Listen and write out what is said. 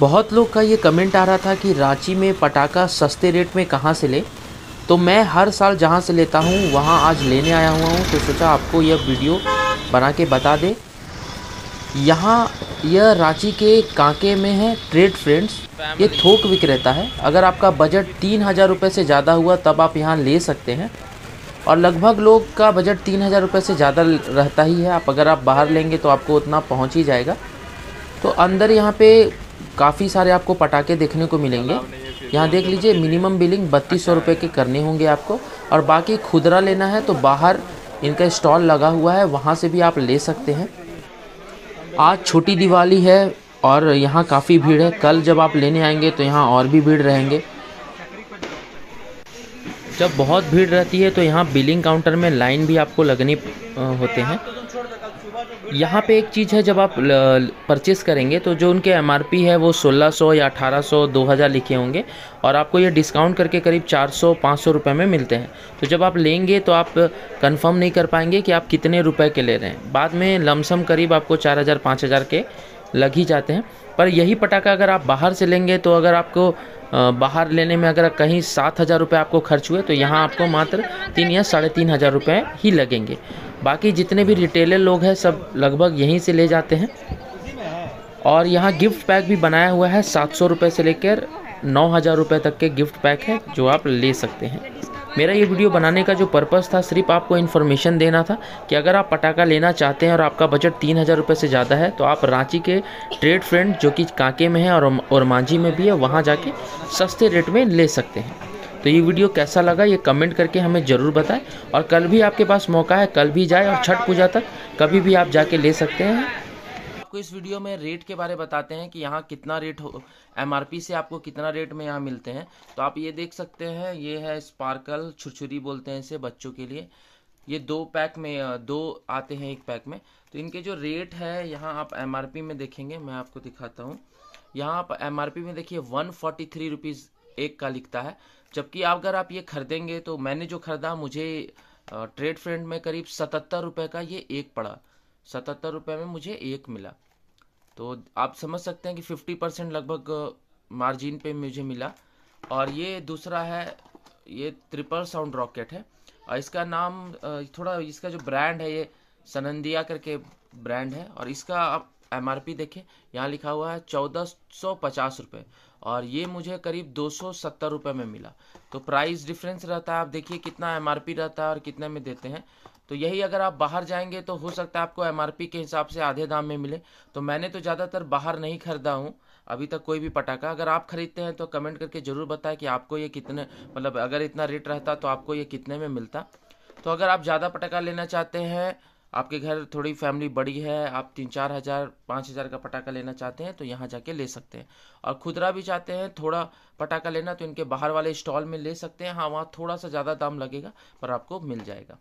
बहुत लोग का ये कमेंट आ रहा था कि रांची में पटाखा सस्ते रेट में कहाँ से ले? तो मैं हर साल जहाँ से लेता हूँ वहाँ आज लेने आया हुआ हूँ तो सोचा आपको यह वीडियो बना के बता दे। यहाँ यह रांची के कांके में है ट्रेड फ्रेंड्स ये थोक विक्रेता है। अगर आपका बजट तीन हज़ार रुपये से ज़्यादा हुआ तब आप यहाँ ले सकते हैं। और लगभग लोग का बजट तीन हज़ार रुपये से ज़्यादा रहता ही है। आप अगर आप बाहर लेंगे तो आपको उतना पहुँच ही जाएगा। तो अंदर यहाँ पे काफ़ी सारे आपको पटाखे देखने को मिलेंगे। यहाँ देख लीजिए मिनिमम बिलिंग बत्तीस सौ रुपये के करने होंगे आपको। और बाकी खुदरा लेना है तो बाहर इनका स्टॉल लगा हुआ है वहाँ से भी आप ले सकते हैं। आज छोटी दिवाली है और यहाँ काफ़ी भीड़ है। कल जब आप लेने आएँगे तो यहाँ और भी भीड़ रहेंगे। जब बहुत भीड़ रहती है तो यहाँ बिलिंग काउंटर में लाइन भी आपको लगनी होते हैं। यहाँ पे एक चीज़ है, जब आप परचेस करेंगे तो जो उनके एमआरपी है, वो 1600 या 1800 2000 लिखे होंगे और आपको ये डिस्काउंट करके करीब 400 500 रुपए में मिलते हैं। तो जब आप लेंगे तो आप कंफर्म नहीं कर पाएँगे कि आप कितने रुपए के ले रहे हैं। बाद में लमसम करीब आपको 4000 5000 के लग ही जाते हैं। पर यही पटाखा अगर आप बाहर से लेंगे तो अगर आपको बाहर लेने में अगर कहीं सात हज़ार रुपये आपको खर्च हुए तो यहाँ आपको मात्र तीन या साढ़े तीन हज़ार रुपये ही लगेंगे। बाकी जितने भी रिटेलर लोग हैं, सब लगभग यहीं से ले जाते हैं। और यहाँ गिफ्ट पैक भी बनाया हुआ है, सात सौ रुपये से लेकर नौ हज़ार रुपये तक के गिफ्ट पैक है, जो आप ले सकते हैं। मेरा ये वीडियो बनाने का जो पर्पज़ था, सिर्फ़ आपको इन्फॉर्मेशन देना था कि अगर आप पटाखा लेना चाहते हैं और आपका बजट तीन हज़ार रुपये से ज़्यादा है तो आप रांची के ट्रेड फ्रेंड जो कि कांके में है और और मांझी में भी है, वहाँ जाके सस्ते रेट में ले सकते हैं। तो ये वीडियो कैसा लगा ये कमेंट करके हमें ज़रूर बताएँ। और कल भी आपके पास मौका है, कल भी जाए और छठ पूजा तक कभी भी आप जाके ले सकते हैं। आपको इस वीडियो में रेट के बारे बताते हैं कि यहाँ कितना रेट हो MRP से आपको कितना रेट में यहाँ मिलते हैं। तो आप ये देख सकते हैं, ये है स्पार्कल छुरछुरी बोलते हैं इसे बच्चों के लिए। ये दो पैक में, दो आते हैं एक पैक में। तो इनके जो रेट है, यहाँ आप एमआरपी में देखेंगे, मैं आपको दिखाता हूँ। यहाँ आप एम में देखिए वन फोर्टी थ्री रुपीज़ एक का लिखता है, जबकि अगर आप ये खरीदेंगे तो मैंने जो खरीदा, मुझे ट्रेड फ्रेंड में करीब सतहत्तर रुपये का ये एक पड़ा। सतहत्तर रुपये में मुझे एक मिला। तो आप समझ सकते हैं कि फिफ्टी परसेंट लगभग मार्जिन पे मुझे मिला। और ये दूसरा है, ये ट्रिपल साउंड रॉकेट है। और इसका नाम थोड़ा इसका जो ब्रांड है, ये सनंदिया करके ब्रांड है। और इसका आप एम आर पी देखें, यहाँ लिखा हुआ है, चौदह सौ पचास रुपये और ये मुझे करीब दो सौ सत्तर रुपये में मिला। तो प्राइस डिफरेंस रहता है, आप देखिए कितना एम आर पी रहता है और कितने में देते हैं। तो यही अगर आप बाहर जाएँगे तो हो सकता है आपको एमआरपी के हिसाब से आधे दाम में मिले। तो मैंने तो ज़्यादातर बाहर नहीं खरीदा हूँ, अभी तक कोई भी पटाखा। अगर आप खरीदते हैं तो कमेंट करके ज़रूर बताएँ कि आपको ये कितने मतलब अगर इतना रेट रहता तो आपको ये कितने में मिलता। तो अगर आप ज़्यादा पटाखा लेना चाहते हैं आपके घर थोड़ी फैमिली बड़ी है, आप तीन चार हज़ार, पाँच हज़ार का पटाखा लेना चाहते हैं तो यहाँ जाके ले सकते हैं। और खुदरा भी चाहते हैं, थोड़ा पटाखा लेना तो इनके बाहर वाले स्टॉल में ले सकते हैं। हाँ वहाँ थोड़ा सा ज़्यादा दाम लगेगा, पर आपको मिल जाएगा।